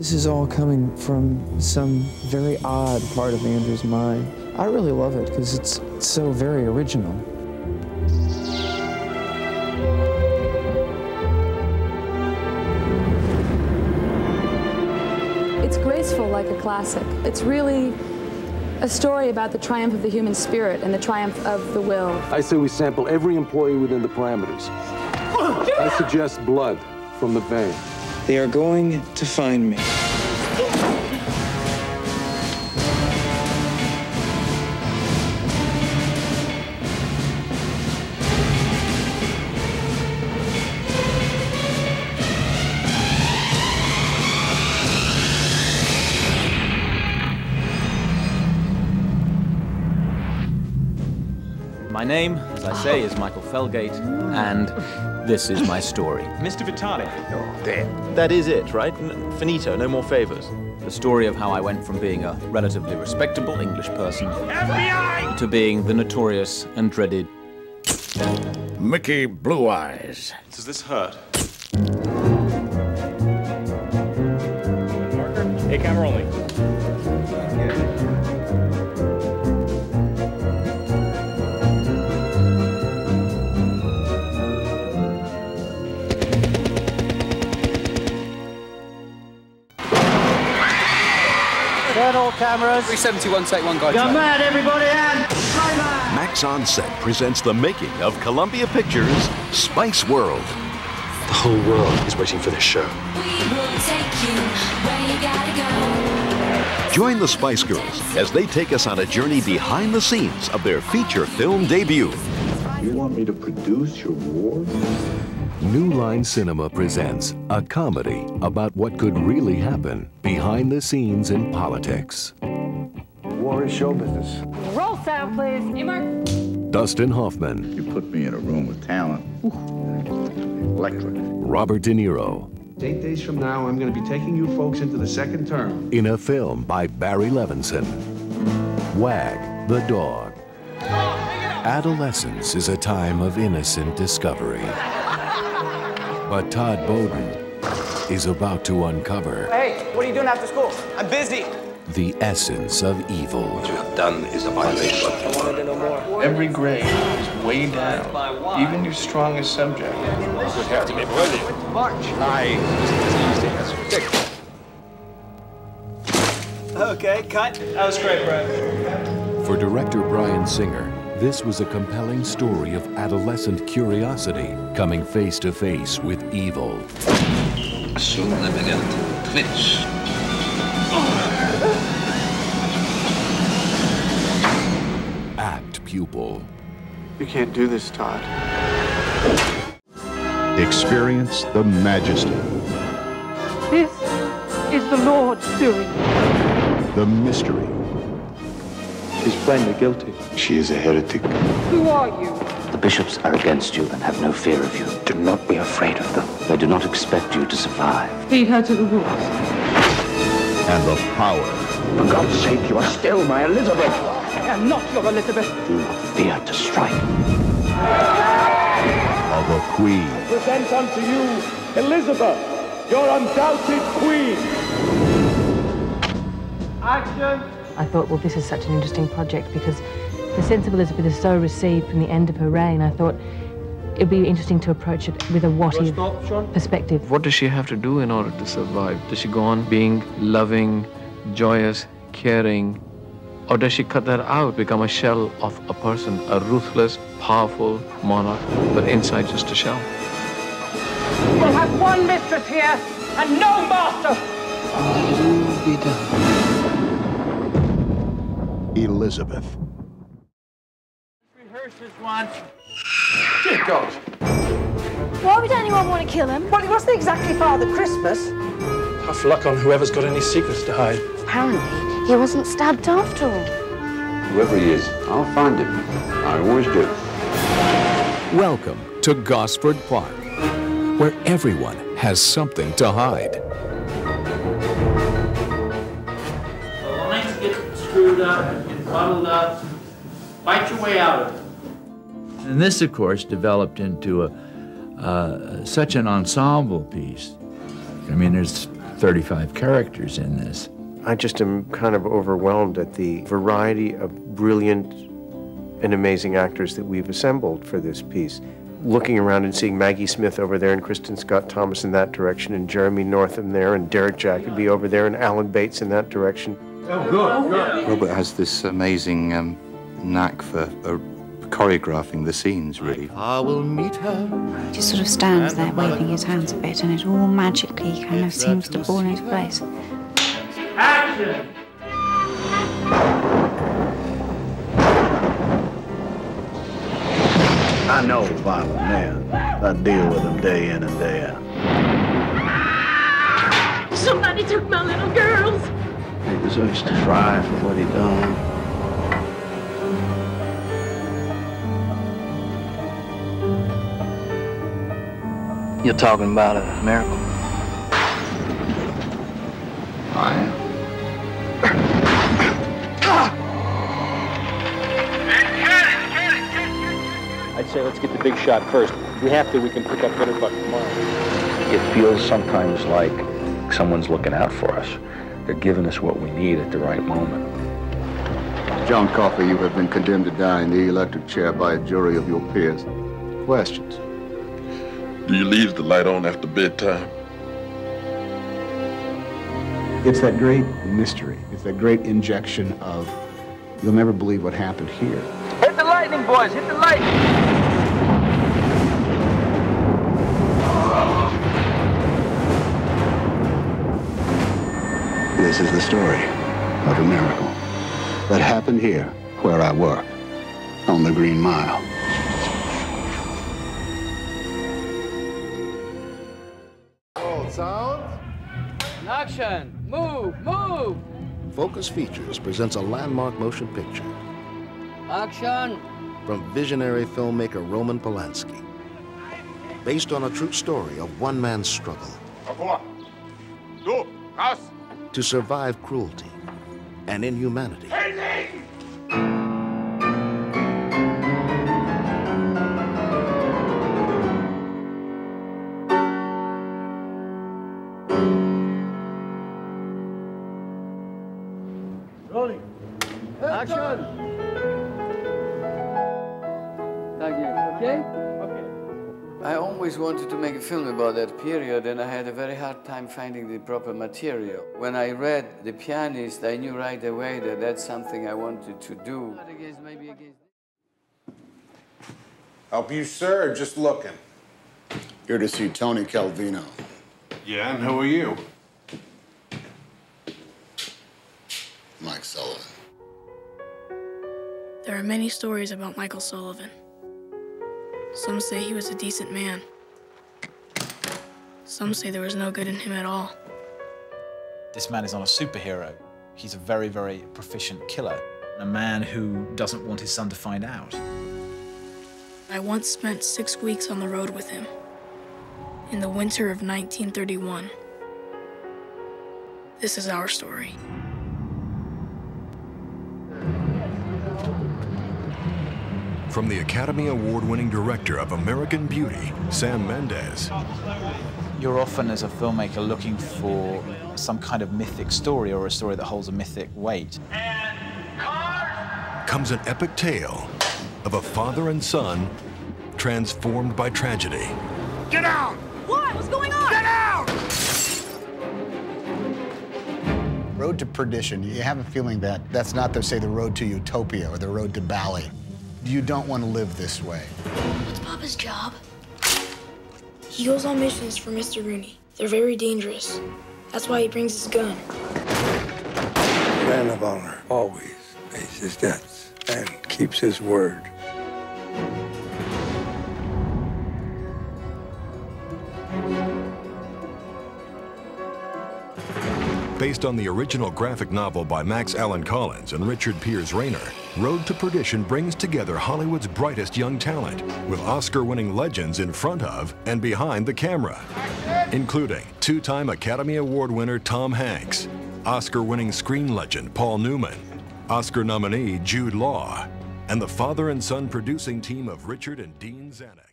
This is all coming from some very odd part of Andrew's mind. I really love it because it's so very original. It's graceful like a classic. It's really a story about the triumph of the human spirit and the triumph of the will. I say we sample every employee within the parameters. I suggest blood from the vein. They are going to find me. My name, as I say, is Michael Felgate, and this is my story. Mr. Vitale. Oh, that is it, right? N- finito, no more favors. The story of how I went from being a relatively respectable English person FBI! to being the notorious and dreaded Mickey Blue Eyes. Does this hurt? Hey, camera only. Cameras. 371, take one, guys. You're mad, everybody, and Max on Set presents the making of Columbia Pictures' Spice World. The whole world is waiting for this show. Go. Join the Spice Girls as they take us on a journey behind the scenes of their feature film debut. You want me to produce your war? New Line Cinema presents a comedy about what could really happen behind the scenes in politics. War is show business. Roll sound, please. Hey, Mark. Dustin Hoffman, You put me in a room with talent. Electric. Robert De Niro, Eight days from now, I'm going to be taking you folks into the second term. in a film by Barry Levinson. Wag the Dog. Adolescence is a time of innocent discovery. But Todd Bowden is about to uncover Hey, what are you doing after school? I'm busy. the essence of evil. What you have done is a violation. I wanted to know more. Every grade is way down, even your strongest subject. Would have to be brilliant. March. Okay, cut. That was great, Brad. For director Bryan Singer, this was a compelling story of adolescent curiosity coming face to face with evil. Soon they began to twitch. Apt Pupil. You can't do this, Todd. Experience the majesty, this is the Lord's doing. the mystery. She's plainly guilty. She is a heretic. Who are you? The bishops are against you and have no fear of you. Do not be afraid of them. They do not expect you to survive. Feed her to the wolves. And the power For God's sake, you are still my Elizabeth. I am not your Elizabeth. Do not fear to strike. of a queen. Present unto you Elizabeth, your undoubted queen. Action. I thought, well, this is such an interesting project because the sense of Elizabeth is so received from the end of her reign. I thought it'd be interesting to approach it with a what if perspective. What does she have to do in order to survive? Does she go on being loving, joyous, caring? Or does she cut that out, become a shell of a person, a ruthless, powerful monarch, but inside just a shell? We'll have one mistress here and no master. Elizabeth. Rehearse this once. Dear God. Why would anyone want to kill him? Well, it wasn't exactly Father Christmas. Tough luck on whoever's got any secrets to hide. Apparently, he wasn't stabbed after all. Whoever he is, I'll find him. I always do. Welcome to Gosford Park, where everyone has something to hide. The lines get screwed up, get muddled up. Fight your way out of it. And this, of course, developed into a, uh, such an ensemble piece. I mean, there's 35 characters in this. I just am kind of overwhelmed at the variety of brilliant and amazing actors that we've assembled for this piece. Looking around and seeing Maggie Smith over there and Kristin Scott Thomas in that direction and Jeremy Northam there and Derek Jacobi over there and Alan Bates in that direction. Oh, good, good. Robert has this amazing um, knack for uh, choreographing the scenes, really. I will meet her. He just sort of stands there waving his hands a bit, and it all magically kind of seems to fall into place. Action! I know violent men. I deal with them day in and day out. Somebody took my little girls. He deserves to try for what he done. You're talking about a miracle. I am. I'd say let's get the big shot first. If we have to, we can pick up Bitterbuck tomorrow. It feels sometimes like someone's looking out for us. They're giving us what we need at the right moment. John Coffey, you have been condemned to die in the electric chair by a jury of your peers. Questions? Do you leave the light on after bedtime? It's that great mystery. It's that great injection of, you'll never believe what happened here. Hit the lightning, boys! Hit the lightning! This is the story of a miracle that happened here where I work, on the Green Mile. Roll sound. Action! Move! Move! Focus Features presents a landmark motion picture Action! from visionary filmmaker Roman Polanski. Based on a true story of one man's struggle to survive cruelty and inhumanity. Rolling. Action! Thank you. Okay? I always wanted to make a film about that period, and I had a very hard time finding the proper material. When I read The Pianist, I knew right away that that's something I wanted to do. Help you, sir, or just looking? Here to see Tony Calvino. Yeah, and who are you? Mike Sullivan. There are many stories about Michael Sullivan. Some say he was a decent man. Some say there was no good in him at all. This man is not a superhero. He's a very, very proficient killer. A man who doesn't want his son to find out. I once spent six weeks on the road with him. In the winter of 1931. This is our story. From the Academy Award winning director of American Beauty, Sam Mendes, You're often, as a filmmaker, looking for some kind of mythic story or a story that holds a mythic weight. comes an epic tale of a father and son transformed by tragedy. Get out! What? What's going on? Get out! Road to Perdition, you have a feeling that that's not, the, say, the road to utopia or the road to Bali. You don't want to live this way. What's Papa's job? He goes on missions for Mr. Rooney. They're very dangerous. That's why he brings his gun. Man of honor always pays his debts and keeps his word. Based on the original graphic novel by Max Allan Collins and Richard Piers Rayner, Road to Perdition brings together Hollywood's brightest young talent with Oscar winning legends in front of and behind the camera, including two time Academy Award winner Tom Hanks, Oscar winning screen legend Paul Newman, Oscar nominee Jude Law, and the father and son producing team of Richard and Dean Zanuck.